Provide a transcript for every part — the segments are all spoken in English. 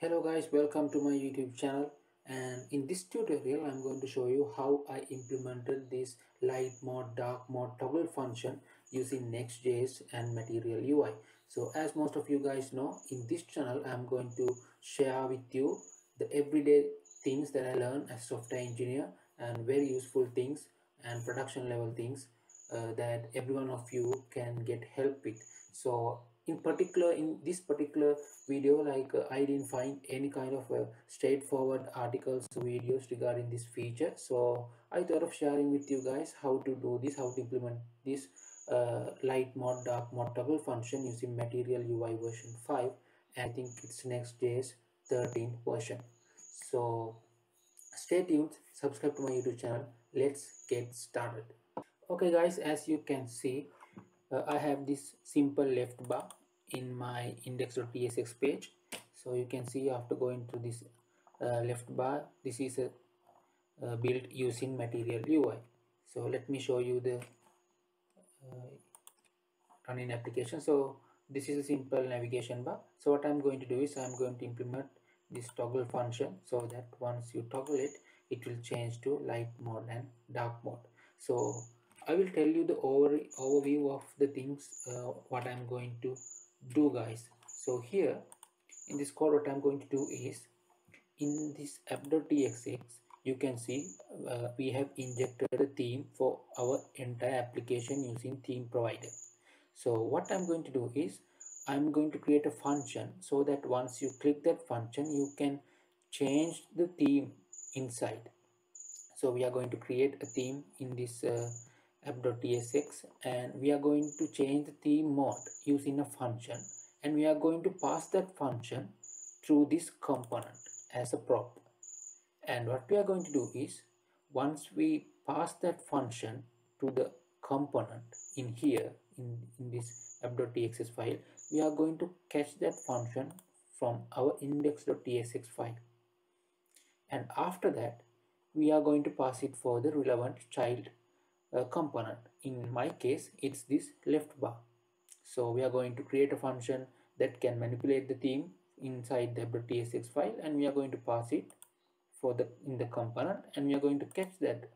Hello guys, welcome to my YouTube channel and in this tutorial I'm going to show you how I implemented this light mode dark mode toggle function using Next.js and Material UI. So as most of you guys know in this channel I'm going to share with you the everyday things that I learned as software engineer and very useful things and production level things uh, that every one of you can get help with. So in particular in this particular video like uh, i didn't find any kind of uh, straightforward articles videos regarding this feature. So i thought of sharing with you guys how to do this how to implement this uh, light mode dark mode toggle function using material ui version 5 and i think it's next.js 13 version. So stay tuned subscribe to my youtube channel. Let's get started. Okay guys as you can see uh, I have this simple left bar in my index.tsx page. So you can see after going to this uh, left bar this is a uh, built using material UI so let me show you the uh, running application. So this is a simple navigation bar. So what I'm going to do is I'm going to implement this toggle function so that once you toggle it it will change to light mode and dark mode. So I will tell you the over, overview of the things uh, what I'm going to do guys. So here in this code what I'm going to do is in this app.tsx you can see uh, we have injected a theme for our entire application using theme provider. So what I'm going to do is I'm going to create a function so that once you click that function you can change the theme inside. So we are going to create a theme in this uh, app.tsx and we are going to change the theme mode using a function. And we are going to pass that function through this component as a prop. And what we are going to do is once we pass that function to the component in here in, in this app.tsx file we are going to catch that function from our index.tsx file. And after that we are going to pass it for the relevant child component. In my case it's this left bar. So we are going to create a function that can manipulate the theme inside the .tsx file and we are going to pass it for the in the component and we are going to catch that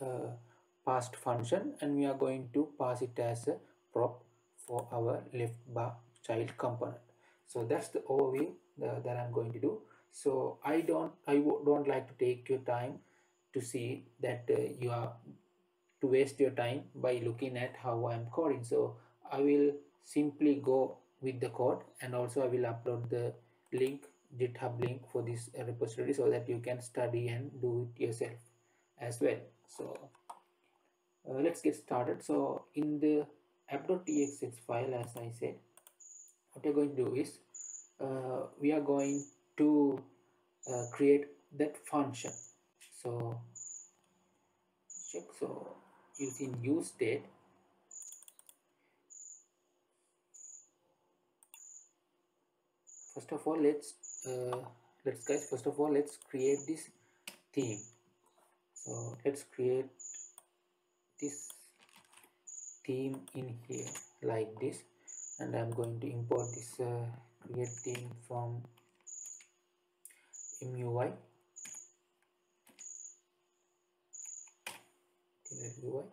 uh, passed function and we are going to pass it as a prop for our left bar child component. So that's the overview that, that i'm going to do. So i don't i don't like to take your time to see that uh, you are to waste your time by looking at how I'm coding. So I will simply go with the code and also I will upload the link github link for this repository so that you can study and do it yourself as well. So uh, let's get started. So in the app.tsx file as I said what we're going to do is uh, we are going to uh, create that function. So check so using use state first of all let's uh, let's guys first of all let's create this theme. So let's create this theme in here like this. And I'm going to import this uh, create theme from MUI UI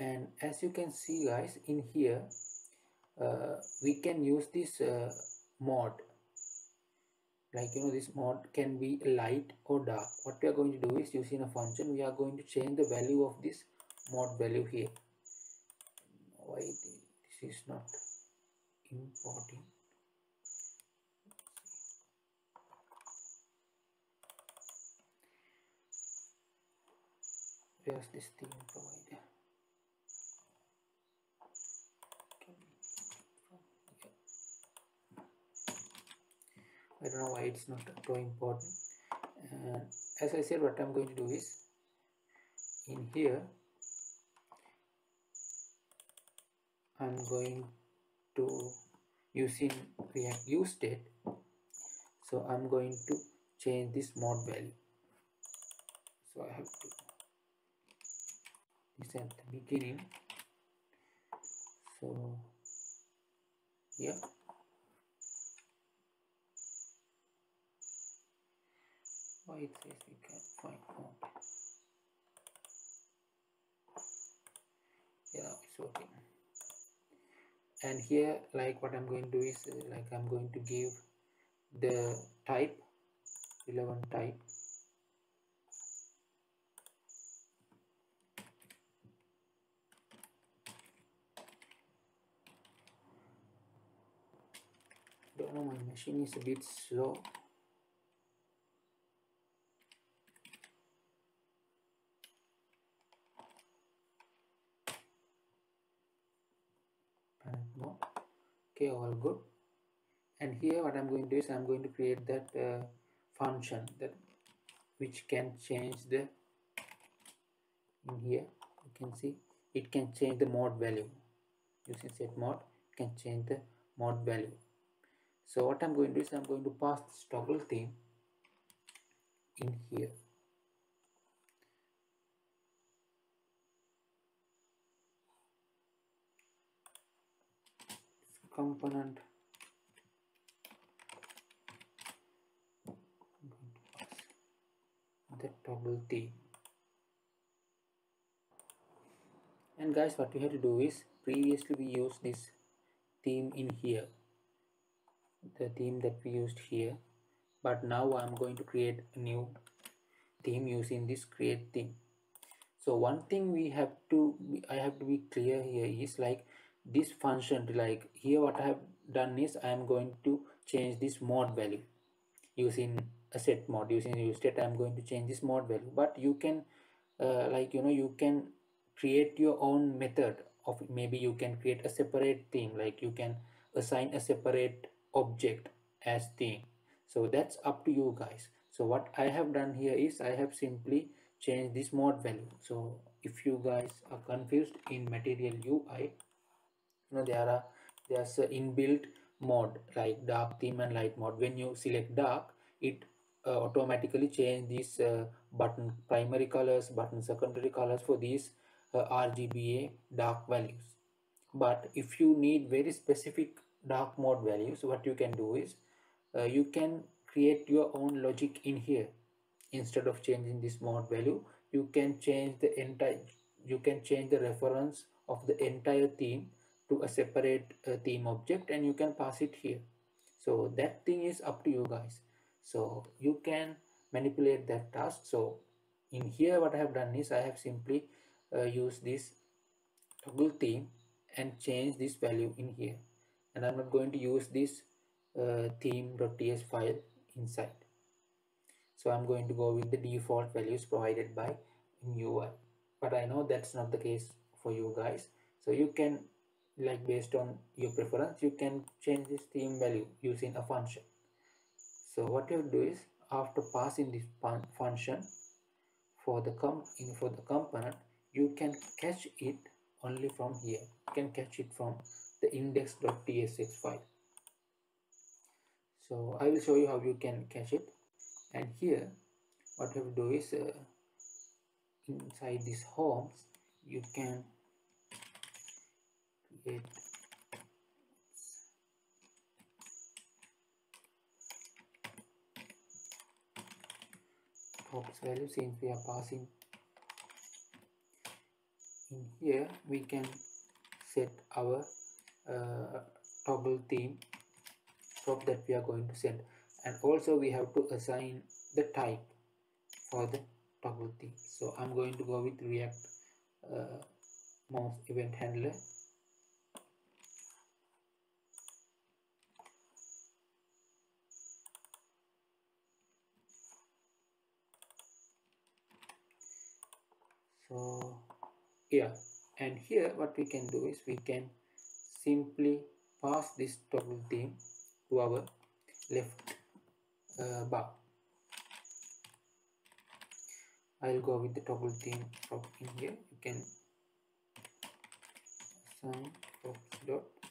and as you can see guys in here uh, we can use this uh, mode like you know this mode can be light or dark. What we are going to do is using a function we are going to change the value of this mode value here. Why this is not importing where's this theme provider I don't know why it's not so important. And as I said what I'm going to do is in here I'm going to using react use state so I'm going to change this mode value. So I have to is at the beginning. So yeah. Why it says we can't find out yeah now it's working. And here like what I'm going to do is like I'm going to give the type 11 type. Know my machine is a bit slow. Okay all good. And here what I'm going to do is I'm going to create that uh, function that which can change the in here you can see. It can change the mode value. Using set mode can change the mode value so what I'm going to do is I'm going to pass this toggle theme in here. Component. The toggle theme and guys what we have to do is previously we used this theme in here the theme that we used here. But now I'm going to create a new theme using this create theme. So one thing we have to I have to be clear here is like this function like here what I have done is I am going to change this mode value using a set mode using use state I'm going to change this mode value. But you can uh, like you know you can create your own method of maybe you can create a separate theme like you can assign a separate object as theme so that's up to you guys. So what I have done here is I have simply changed this mode value. So if you guys are confused in material UI you know there are there's an inbuilt mode like dark theme and light mode when you select dark it uh, automatically change these uh, button primary colors button secondary colors for these uh, RGBA dark values. But if you need very specific dark mode values what you can do is uh, you can create your own logic in here. Instead of changing this mode value you can change the entire you can change the reference of the entire theme to a separate uh, theme object and you can pass it here. So that thing is up to you guys. So you can manipulate that task. So in here what I have done is I have simply uh, used this toggle theme and change this value in here and I'm not going to use this uh, theme.ts file inside. So I'm going to go with the default values provided by UI but I know that's not the case for you guys. So you can like based on your preference you can change this theme value using a function. So what you do is after passing this fun function for the com in for the component you can catch it only from here. You can catch it from the index.tsx file. So I will show you how you can catch it. And here what have to do is uh, inside this homes you can create props value. Since we are passing in here we can set our toggle theme prop that we are going to send. And also we have to assign the type for the toggle theme. So i'm going to go with react uh, mouse event handler. So yeah. And here what we can do is we can simply pass this toggle theme to our left uh, bar I'll go with the toggle theme from in here. You can assign dot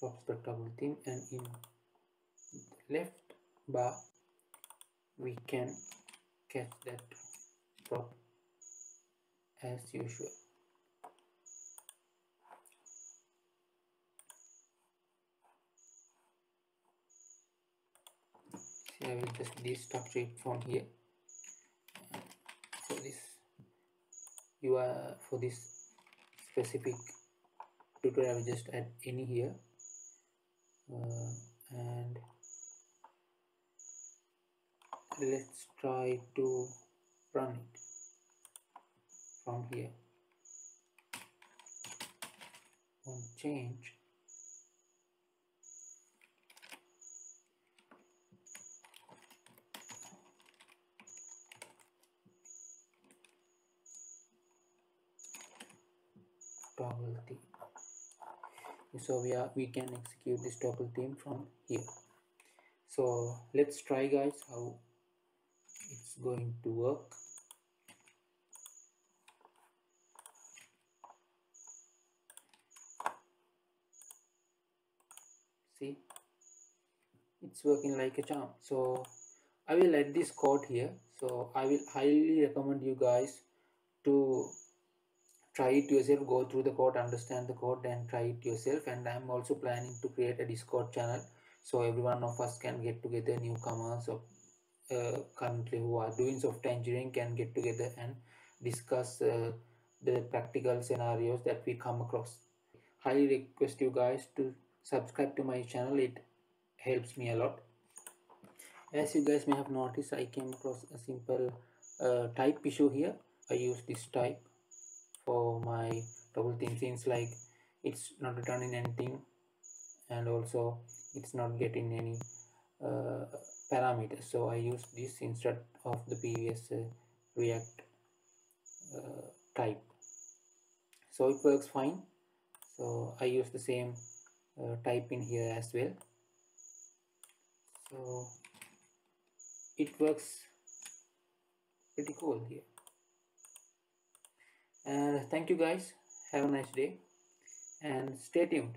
toggle theme and in the left bar we can catch that prop as usual. See I will just destructure it from here. For this you are for this specific tutorial I will just add any here uh, and let's try to run it from here. On change. Toggle so we are we can execute this toggle theme from here. So let's try guys how it's going to work. See? It's working like a charm. So I will add this code here. So I will highly recommend you guys to try it yourself go through the code understand the code and try it yourself. And I'm also planning to create a discord channel so everyone of us can get together newcomers of uh, currently who are doing software engineering can get together and discuss uh, the practical scenarios that we come across. Highly request you guys to subscribe to my channel. It helps me a lot. As you guys may have noticed i came across a simple uh, type issue here. I use this type for my toggle theme seems like it's not returning anything and also it's not getting any uh, parameters. So I use this instead of the previous uh, react uh, type. So it works fine. So I use the same uh, type in here as well. So it works pretty cool here and thank you guys. Have a nice day. And stay tuned